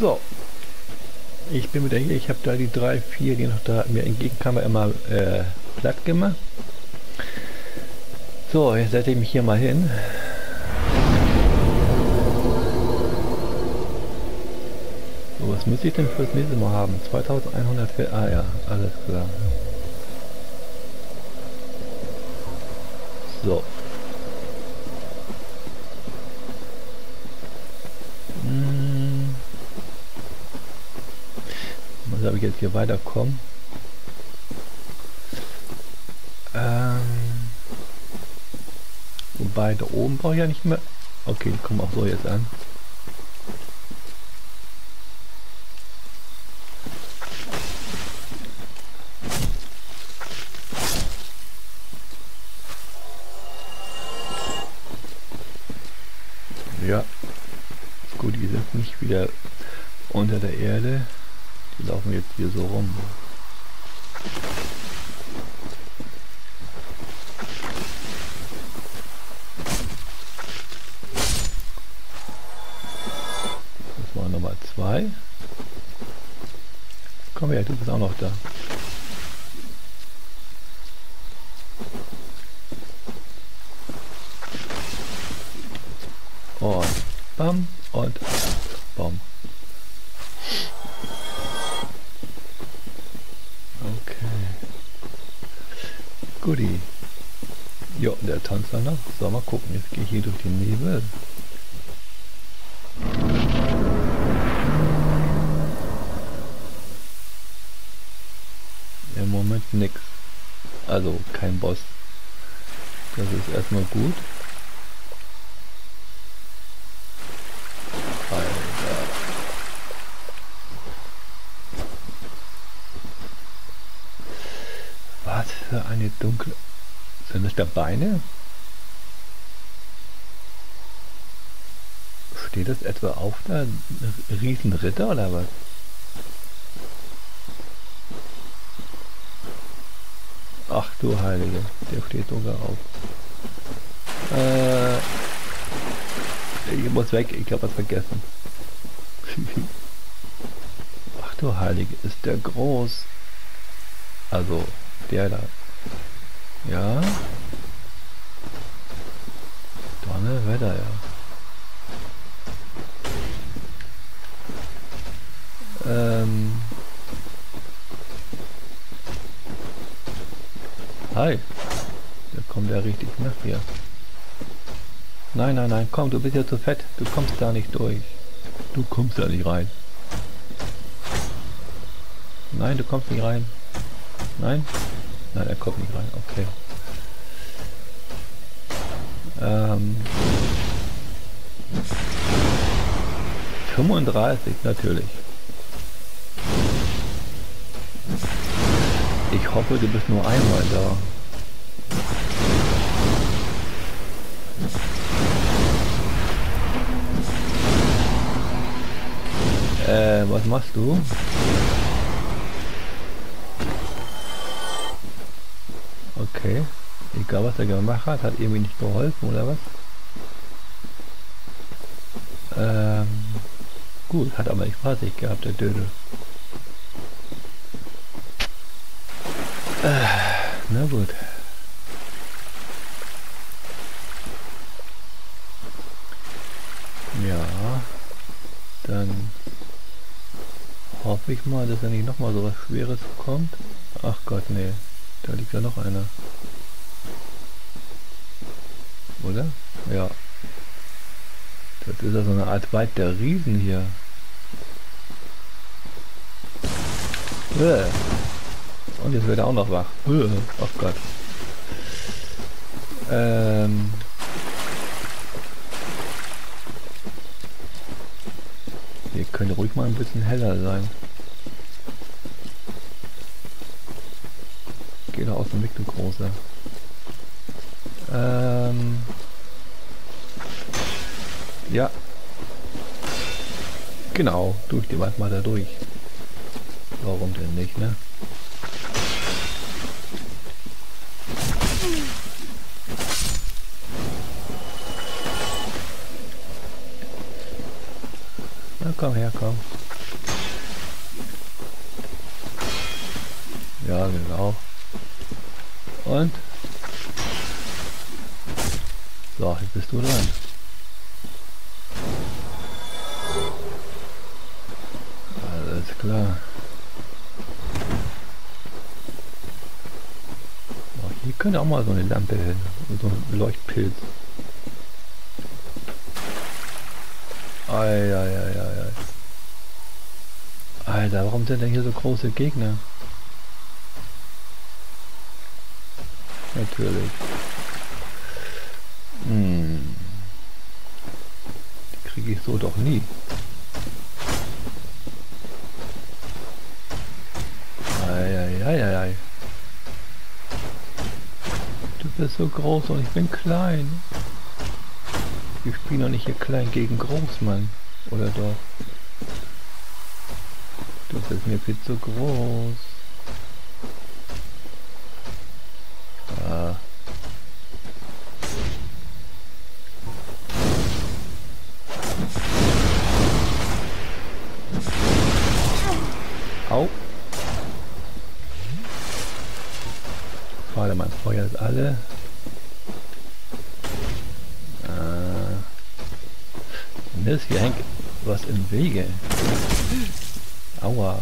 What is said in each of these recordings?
So. Ich bin wieder hier. Ich habe da die drei, vier, die noch da mir entgegenkamen, immer äh, platt gemacht. So, jetzt setze ich mich hier mal hin. So, was muss ich denn fürs nächste Mal haben? 2100 für... Ah ja, alles klar. So. Hm. Was habe ich jetzt hier weiterkommen? Ähm. Wobei, da oben brauche ich ja nicht mehr... Okay, die kommen auch so jetzt an. Ja. Gut, die sind nicht wieder unter der Erde. Die laufen jetzt hier so rum. Das war Nummer zwei. Komm her, du bist auch noch da. Und bam und bam. Okay. Guti. Jo, der tanzt dann noch. So, mal gucken. Jetzt gehe ich hier durch den Nebel. Im Moment nix. Also kein Boss. Das ist erstmal gut. Was für eine dunkle... Sind das da Beine? Steht das etwa auf da? Riesenritter oder was? Ach du Heilige, der steht sogar auf. Äh, ich muss weg, ich habe was vergessen. Ach du Heilige, ist der groß. Also, der da. Ja. Donnerwetter, ja. Ähm. Hi. Da kommt er richtig nach hier. Nein, nein, nein, komm, du bist ja zu fett. Du kommst da nicht durch. Du kommst da nicht rein. Nein, du kommst nicht rein. Nein? Nein, er kommt nicht rein. Okay. Ähm. 35, natürlich. Ich hoffe, du bist nur einmal da. Äh, was machst du? Okay. Egal was er gemacht hat, hat irgendwie nicht geholfen, oder was? Ähm, gut, hat aber nicht sich gehabt, der Dödel. Äh, na gut. Ja, dann hoffe ich mal, dass er nicht nochmal so was Schweres kommt. Ach Gott, nee. Da liegt ja noch einer. Oder? Ja. Das ist ja so eine Art Wald der Riesen hier. Äh. Und jetzt wird er auch noch wach. Ach Gott. Ähm. Hier könnte ruhig mal ein bisschen heller sein. Geh da aus dem Weg, du Großer. Ähm. Ja. Genau, durch die Wand mal da durch. Warum denn nicht, ne? Komm her, komm. Ja, genau. Und? So, jetzt bist du dran. Alles klar. Oh, hier könnte auch mal so eine Lampe hin. So ein Leuchtpilz. Eieieiei. Alter, warum sind denn hier so große Gegner? Natürlich. Hm. Die kriege ich so doch nie. Eieieiei. Du bist so groß und ich bin klein. Ich spiele noch nicht hier klein gegen groß, Mann. Oder doch? Du bist mir viel zu groß. Au. Warte mal, Feuer ist alle. Äh, Mist, hier hängt was im Wege. Aua.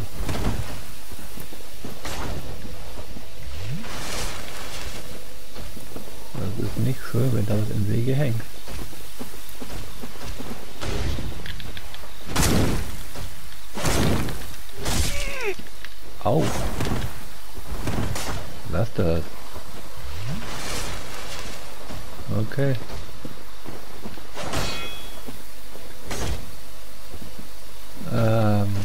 Das ist nicht schön, wenn da was im Wege hängt. Au. Lass das. Okay. Ähm.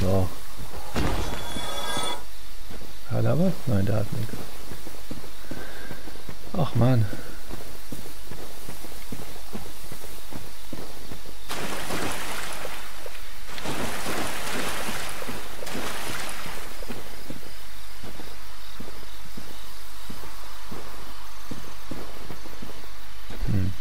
So. Hat er was? Nein, da hat nichts. Ach man. Hm.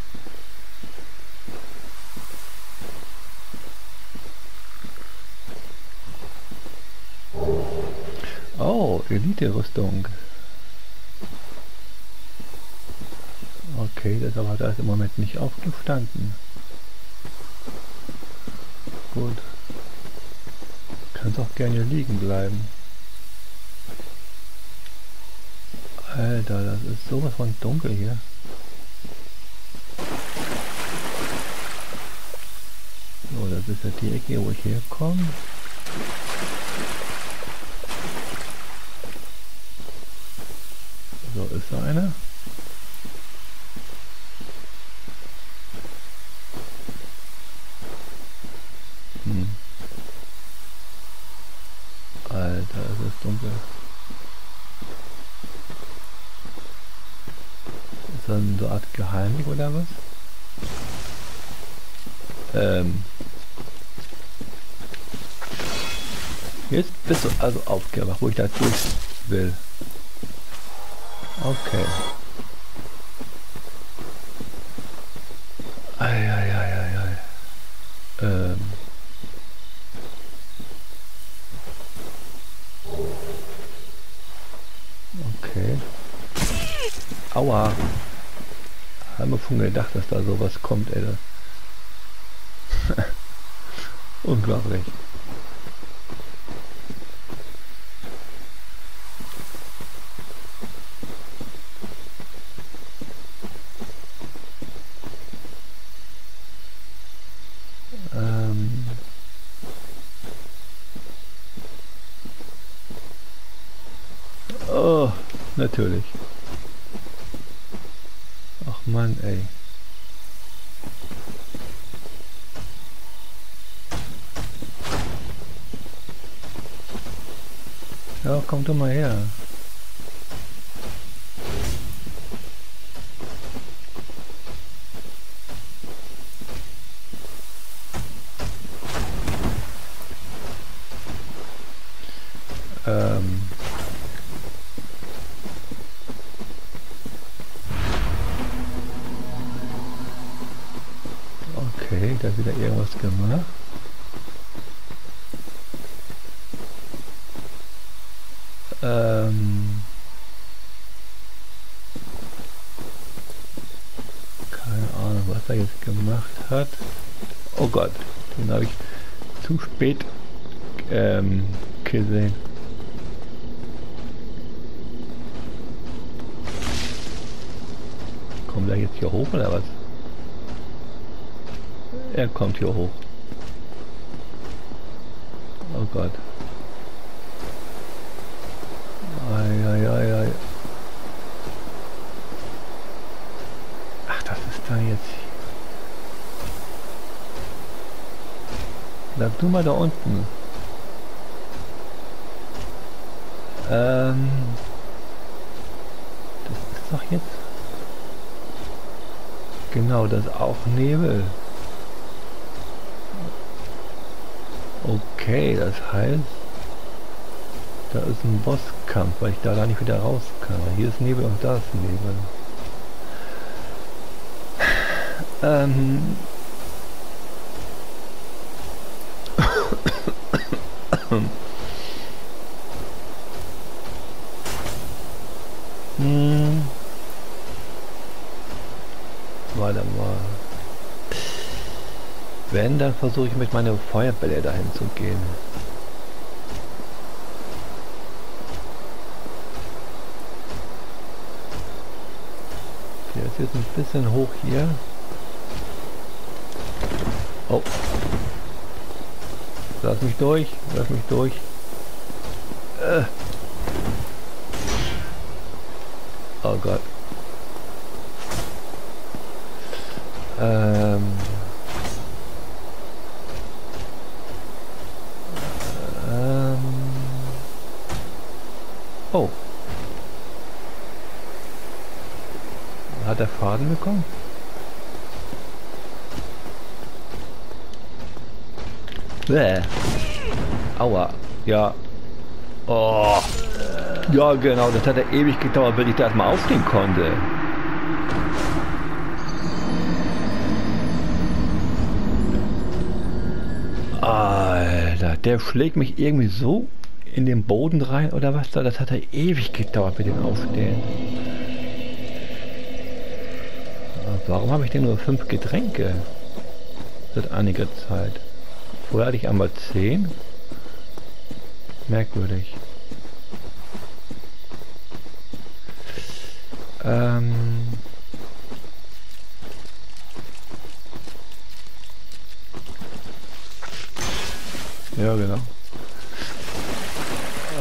Oh, Elite-Rüstung. Okay, das aber da ist im Moment nicht aufgestanden. Gut. Kannst auch gerne liegen bleiben. Alter, das ist sowas von dunkel hier. So, das ist ja die Ecke, wo ich herkomme. So, ist da einer? Hm. Alter, es ist dunkel. Ist das eine Art Geheimnis oder was? Ähm. Jetzt bist du also aufgewacht, wo ich da durch will. Okay. Eieieiei. Ähm. Okay. Aua. Haben wir schon gedacht, dass da sowas kommt, ey. Unglaublich. Ähm. Oh, natürlich. Ach Mann, ey. Ja, komm doch mal her. Ähm. da wieder irgendwas gemacht? Ähm keine Ahnung, was er jetzt gemacht hat. Oh Gott, den habe ich zu spät ähm, gesehen. Kommt er jetzt hier hoch oder was? Er kommt hier hoch. Oh Gott. Ei, ei, ei, ei. Ach, das ist da jetzt. Bleib du mal da unten. Ähm. Das ist doch jetzt. Genau, das ist auch Nebel. Okay, das heißt, da ist ein Bosskampf, weil ich da gar nicht wieder raus kann. Hier ist Nebel und da ist Nebel. Ähm. Hm. Warte mal. Wenn, dann versuche ich mit meinen Feuerbälle dahin zu gehen. Der ist jetzt ein bisschen hoch hier. Oh. Lass mich durch, lass mich durch. Äh. Oh Gott. Ähm. Oh. Hat er Faden bekommen? Bäh. Aua. Ja. Oh. Ja, genau. Das hat er ewig gedauert, bis ich da erstmal aufstehen konnte. Alter, der schlägt mich irgendwie so in den Boden rein oder was da? Das hat ja ewig gedauert mit dem Aufstehen. Warum habe ich denn nur fünf Getränke? Seit einiger Zeit. Vorher hatte ich einmal zehn. Merkwürdig. Ähm ja, genau.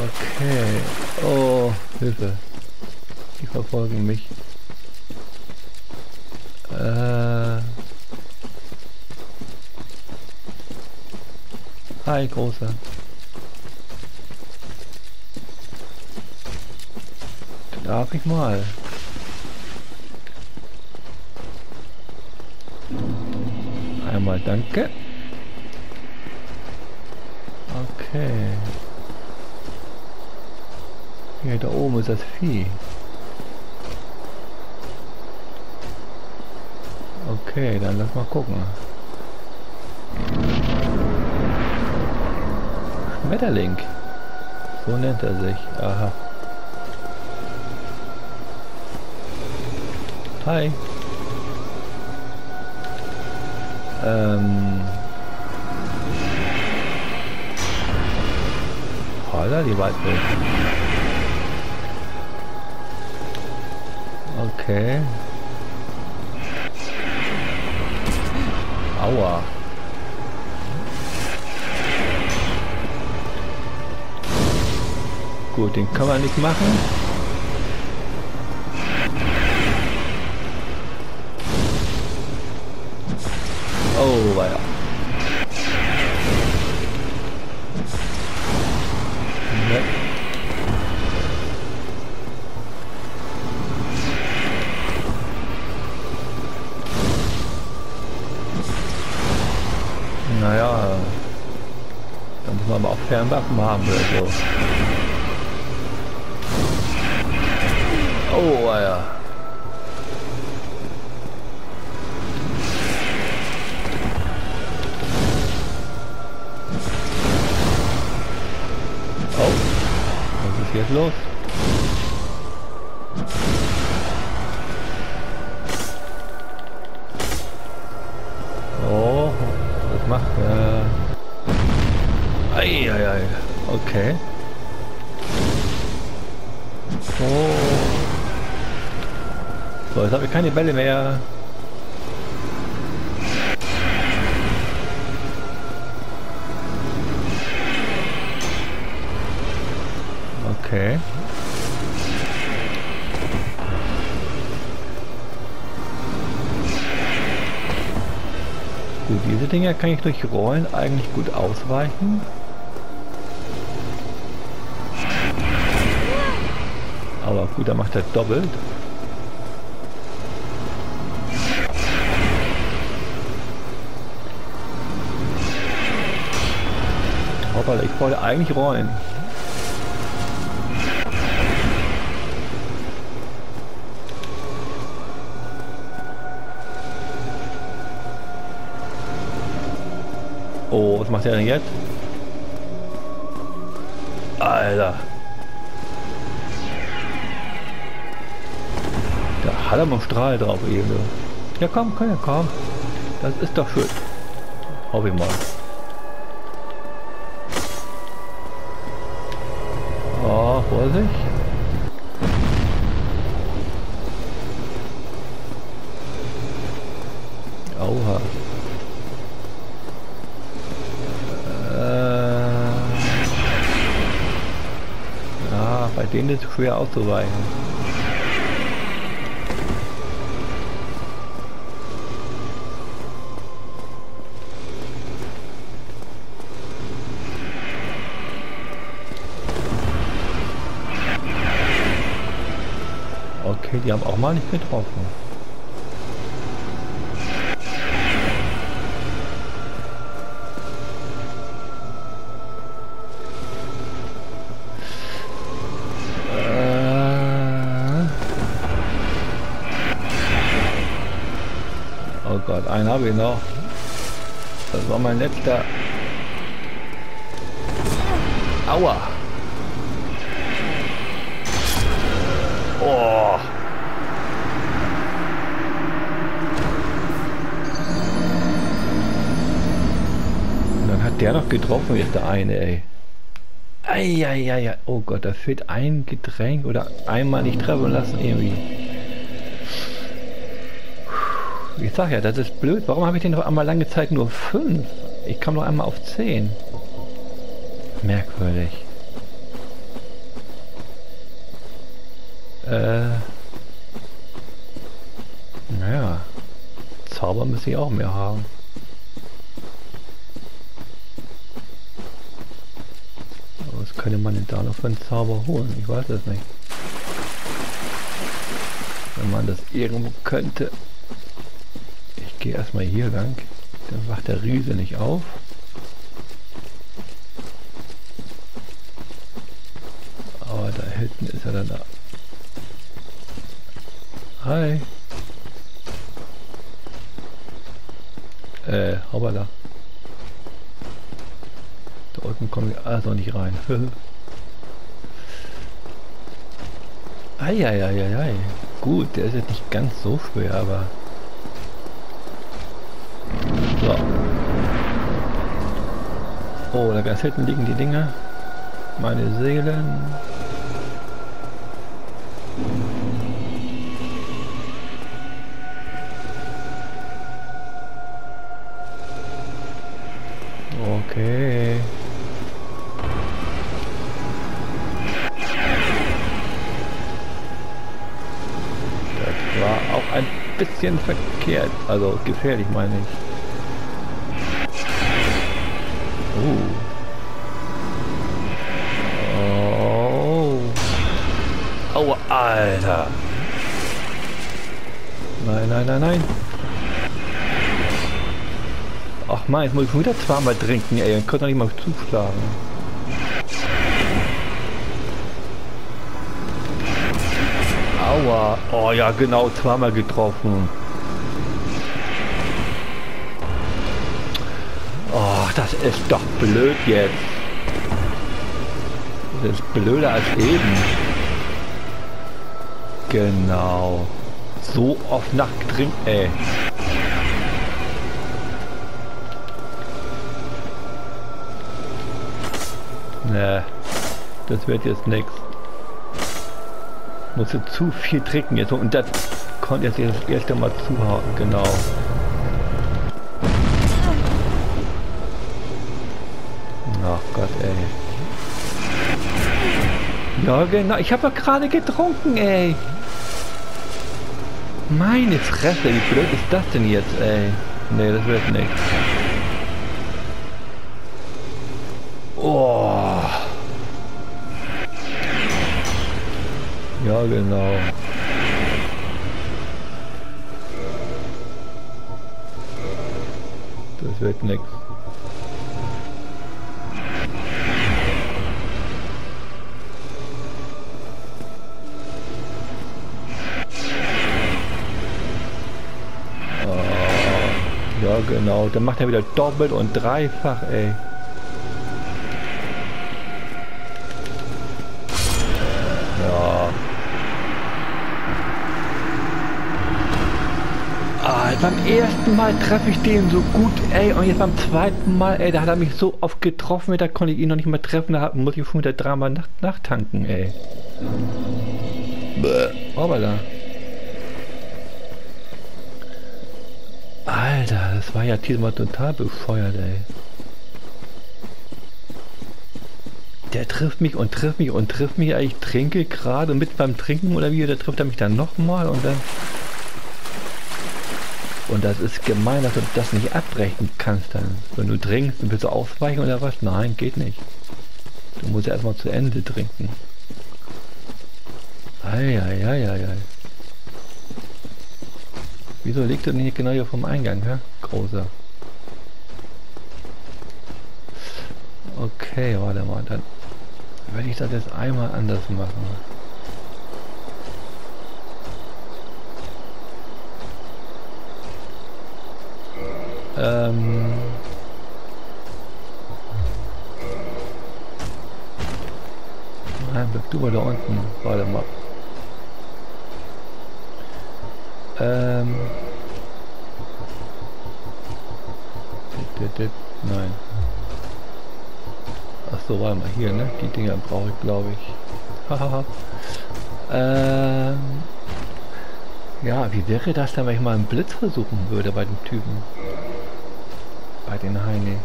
Okay. Oh, Hilfe. Die verfolgen mich. Äh. Hi, Großer. Darf ich mal? Einmal danke. Okay. Hier, da oben ist das Vieh. Okay, dann lass mal gucken. Schmetterling. So nennt er sich. Aha. Hi. Ähm. Holla, die Waldwelt. Okay. Aua. Gut, den kann man nicht machen. Oh, weia. Fernwaffen haben wir so. Oh, ja. Oh, was ist jetzt los? Bälle mehr. Okay. Gut, diese Dinger kann ich durch Rollen eigentlich gut ausweichen. Aber gut, da macht er doppelt. Hoppala, ich wollte eigentlich rollen. Oh, was macht er denn jetzt? Alter. Da hat er mal Strahl drauf eben. Ja komm, komm, komm. Das ist doch schön. Hoffe ich mal. Bei denen ist es schwer auszuweichen. Okay, die haben auch mal nicht getroffen. Habe ich noch. Das war mein letzter. Aua. Oh. Dann hat der noch getroffen, jetzt der eine, ey. Eieiei, oh Gott, da fehlt ein Getränk oder einmal nicht treffen lassen irgendwie. Ich sag ja, das ist blöd. Warum habe ich den noch einmal lange Zeit nur 5? Ich kam noch einmal auf 10. Merkwürdig. Äh. Naja. Zauber müsste ich auch mehr haben. was könnte man denn da noch für einen Zauber holen? Ich weiß es nicht. Wenn man das irgendwo könnte gehe erstmal hier lang. Dann wacht der Riese nicht auf. Aber da hinten ist er dann da. Hi. Äh, hoppala. Da unten kommen wir also nicht rein. Eieieiei. Gut, der ist jetzt nicht ganz so schwer, aber so. Oh, da ganz hinten liegen die Dinger. Meine Seelen. Okay. Das war auch ein bisschen verkehrt, also gefährlich meine ich. Alter. Nein, nein, nein, nein. Ach man, jetzt muss ich schon wieder zweimal trinken, ey. Ich könnte doch nicht mal zuschlagen. Aua. Oh ja, genau, zweimal getroffen. das ist doch blöd jetzt. Das ist blöder als eben. Genau. So oft Nacht trinken, ey. Ne, das wird jetzt nichts. Musste zu viel trinken jetzt und das konnte jetzt das erste Mal zuhauen, genau. Ach Gott, ey. Ja, genau. Ich habe doch gerade getrunken, ey. Meine Fresse, wie blöd ist das denn jetzt, ey? Nee, das wird nichts. Oh. Ja, genau. Das wird nichts. Ja, genau. Dann macht er wieder doppelt und dreifach, ey. Ja. Ah, beim ersten Mal treffe ich den so gut, ey. Und jetzt beim zweiten Mal, ey, da hat er mich so oft getroffen, da konnte ich ihn noch nicht mehr treffen. Da muss ich schon wieder dreimal nach nachtanken, ey. Bäh. Hoppala. Alter, das war ja diesmal total bescheuert, ey. Der trifft mich und trifft mich und trifft mich. Ich trinke gerade mit beim Trinken oder wie, da trifft er mich dann nochmal und dann... Und das ist gemein, dass du das nicht abbrechen kannst dann. Wenn du trinkst, willst du ausweichen oder was? Nein, geht nicht. Du musst erstmal zu Ende trinken. Eieieiei. Wieso liegt er nicht genau hier vom Eingang, hä? Großer. Okay, warte mal, dann werde ich das jetzt einmal anders machen. Ähm... Nein, bleib du mal da unten. Warte mal. Ähm. Nein. Ach so, warte mal hier, ne? Die Dinger brauche ich, glaube ich. Hahaha. ähm. Ja, wie wäre das denn, wenn ich mal einen Blitz versuchen würde bei den Typen? Bei den Heine.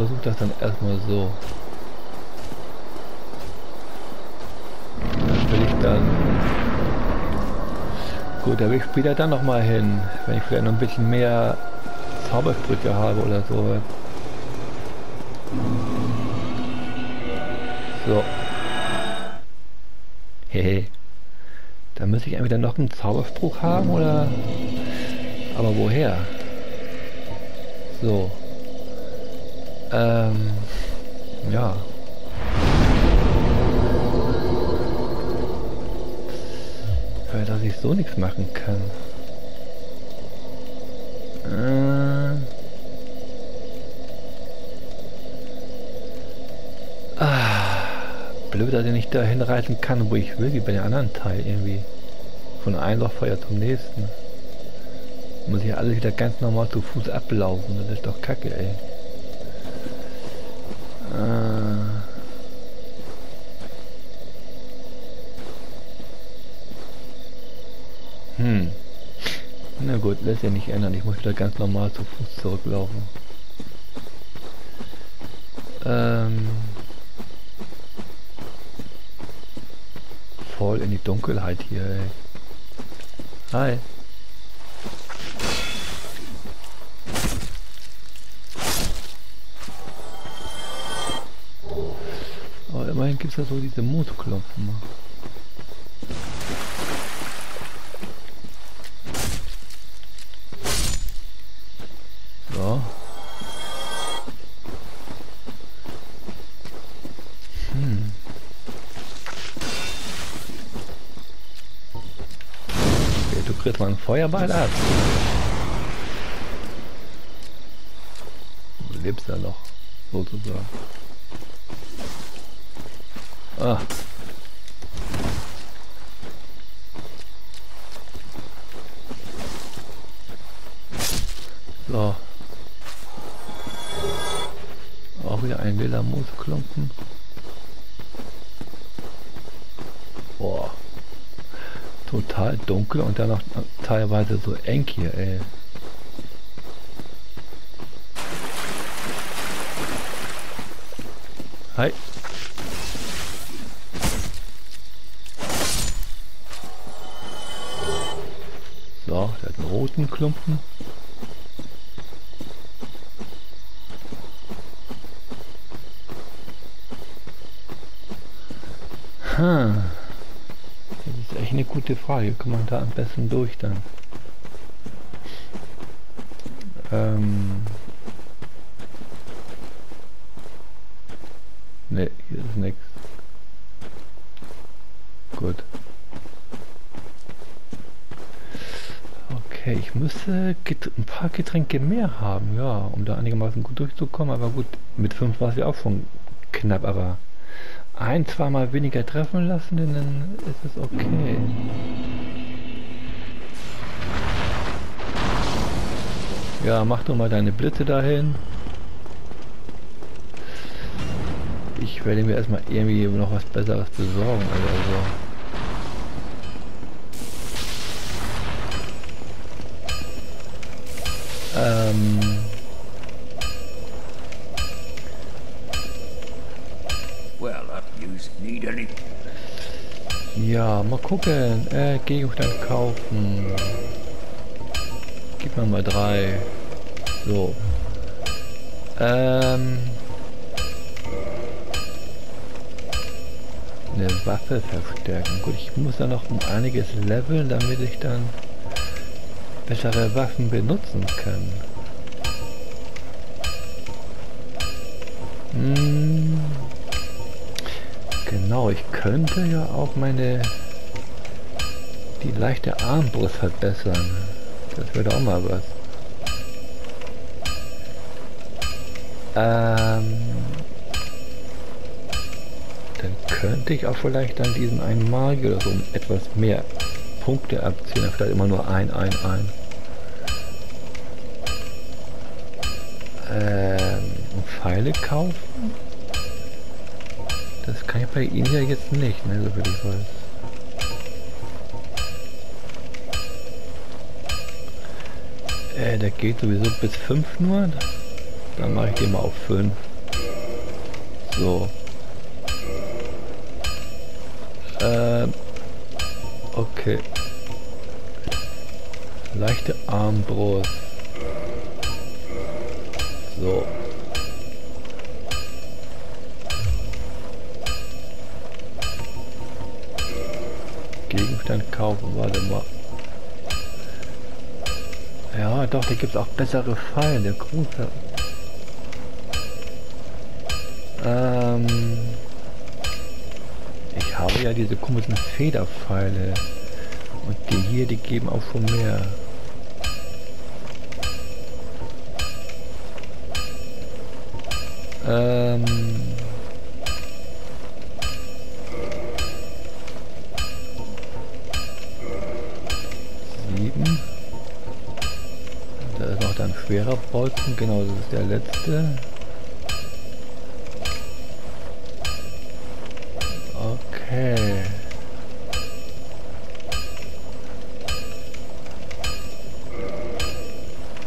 Versuche das dann erstmal so. Dann will ich dann... Gut, da will ich später dann noch mal hin, wenn ich vielleicht noch ein bisschen mehr Zaubersprüche habe oder so. So. Hehe. Da müsste ich entweder noch einen Zauberspruch haben oder... Aber woher? So. Ähm, ja. Weil dass ich so nichts machen kann. Äh. Ah, blöd, dass ich nicht dahin reisen kann, wo ich will, wie bei den anderen Teil irgendwie. Von einem Lochfeuer zum nächsten. Muss ich alles wieder ganz normal zu Fuß ablaufen. Das ist doch kacke, ey. Äh. Hm. Na gut, lässt ja nicht ändern. Ich muss wieder ganz normal zu Fuß zurücklaufen. Ähm. Voll in die Dunkelheit hier, ey. Hi. Es ja so diese Motorklopfen. So. Hm. Du kriegst mal einen Feuerball ab. Du lebst ja noch, sozusagen. Ah. So. Auch wieder ein lila Moosklumpen. Boah. Total dunkel und dann noch teilweise so eng hier, ey. Hi. Roten Klumpen. Aha. Das ist echt eine gute Frage. Kommt man da am besten durch dann? Ähm. Ne, hier ist nichts. Gut. Okay, ich müsste ein paar Getränke mehr haben, ja, um da einigermaßen gut durchzukommen. Aber gut, mit 5 war es ja auch schon knapp, aber ein, zweimal weniger treffen lassen, dann ist es okay. Ja, mach doch mal deine Blitze dahin. Ich werde mir erstmal irgendwie noch was Besseres besorgen oder Ähm Ja, mal gucken. Äh, Gegenstand kaufen. Gib mir mal drei. So. Ähm. Eine Waffe verstärken. Gut, ich muss da noch um einiges leveln, damit ich dann bessere Waffen benutzen kann. Hm. Genau, ich könnte ja auch meine die leichte Armbrust verbessern. Das würde auch mal was. Ähm, dann könnte ich auch vielleicht dann diesen einen Magier so etwas mehr Punkte abziehen. Vielleicht immer nur ein, ein, ein. Ähm, Pfeile kaufen? Das kann ich bei Ihnen ja jetzt nicht, ne, so wie ich weiß. Äh, der geht sowieso bis 5 nur. Dann mache ich den mal auf 5. So. Ähm. Okay. Leichte Armbrust. So. Gegenstand kaufen, warte mal. Ja, doch, da gibt es auch bessere Pfeile, große. Ähm, ich habe ja diese komischen Federpfeile. Und die hier, die geben auch schon mehr. Ähm, genau, das ist der letzte. Okay.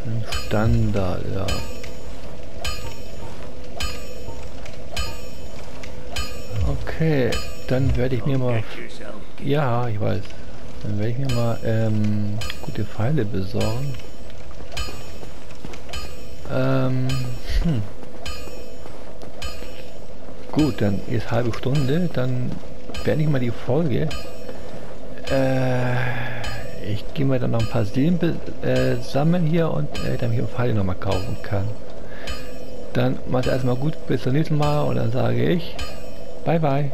Ein Standard, ja. Okay, dann werde ich mir mal... Ja, ich weiß. Dann werde ich mir mal ähm, gute Pfeile besorgen. Ähm, hm. Gut, dann ist halbe Stunde, dann werde ich mal die Folge. Äh, ich gehe mir dann noch ein paar Silben äh, sammeln hier und äh, damit ich ein Pfeile nochmal kaufen kann. Dann macht erstmal gut, bis zum nächsten Mal und dann sage ich Bye bye.